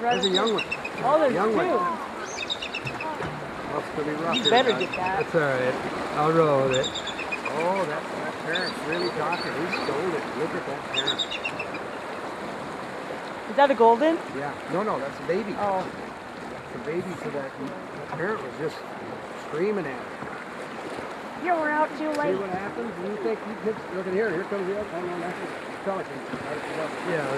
There's a young one. Oh, there's Young one. two. That's gonna be rough. You better get that. That's all right. I'll roll with it. Oh, that, that parent's really talking. He stole it. Look at that parent. Is that a golden? Yeah. No, no, that's a baby. Oh, The baby for that. The parent was just screaming at it. we're out too late. See what happens? You think you kids look at here. Here comes the other. Oh no, that's a pelican. Yeah.